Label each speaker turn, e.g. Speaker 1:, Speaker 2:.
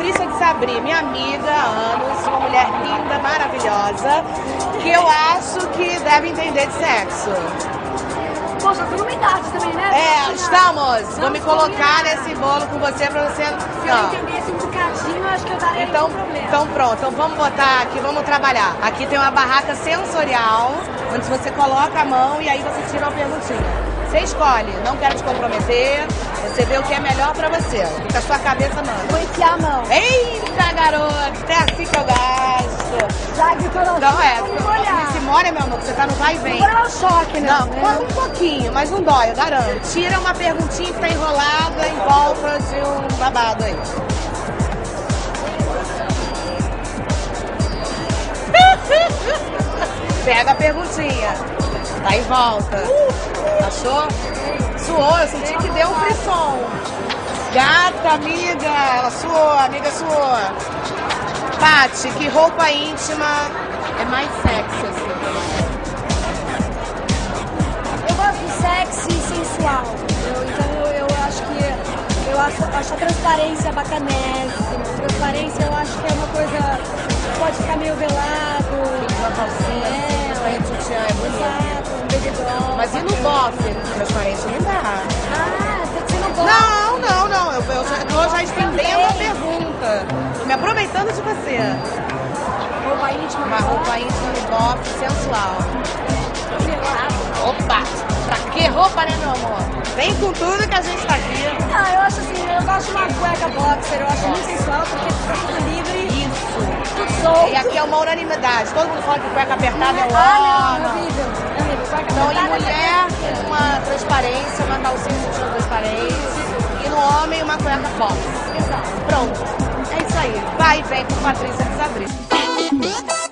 Speaker 1: abrir. Minha amiga, há anos, uma mulher linda, maravilhosa, que eu acho que deve entender de sexo.
Speaker 2: Poxa, tu não me idade também, né?
Speaker 1: É, estamos. Vou me colocar nesse bolo com você pra você.
Speaker 2: Se eu entendesse um bocadinho, eu acho que eu daria
Speaker 1: Então,
Speaker 2: um problema.
Speaker 1: então pronto, então vamos botar aqui, vamos trabalhar. Aqui tem uma barraca sensorial, onde você coloca a mão e aí você tira uma perguntinha. Você escolhe, não quero te comprometer, você vê o que é melhor pra você, o que a sua cabeça manda.
Speaker 2: Vou enfiar a mão.
Speaker 1: Eita, garota, é assim que eu gasto.
Speaker 2: Já que eu não
Speaker 1: Não é, se molha, meu amor, que você tá no vai e vem.
Speaker 2: Agora é o choque, né?
Speaker 1: Não, um um pouquinho, mas não dói, eu garanto. Tira uma perguntinha que tá enrolada em volta de um babado aí. Pega a perguntinha. Tá em volta. Achou? Suou, eu senti que deu um frisson. Gata, amiga, ela suou, amiga suou. Paty, que roupa íntima é mais sexy assim?
Speaker 2: Eu gosto de sexy e sensual. entendeu? Então eu, eu acho que eu acho, acho a transparência bacanésima. Transparência eu acho que é uma coisa que pode ficar meio velado.
Speaker 1: Mas e no bofe transparente não dá?
Speaker 2: Ah, você não gosta.
Speaker 1: Não, não, não. Eu, eu já tô já estendendo a pergunta. Tô me aproveitando de você.
Speaker 2: Roupa íntima.
Speaker 1: Uma roupa íntima no bofe sensual. Opa! Pra que roupa, né, meu amor? Vem com tudo que a gente tá aqui.
Speaker 2: Ah, eu acho assim, eu gosto de uma cueca boxer, eu acho muito sensual porque fica tudo livre,
Speaker 1: Isso.
Speaker 2: tudo solto.
Speaker 1: E aqui é uma unanimidade. Todo mundo fala que cueca apertada é
Speaker 2: Ah,
Speaker 1: ó. Calcinha sutiã transparente. E no homem, uma cueca box. Pronto. É isso aí. Vai e vem com Patrícia Desabril.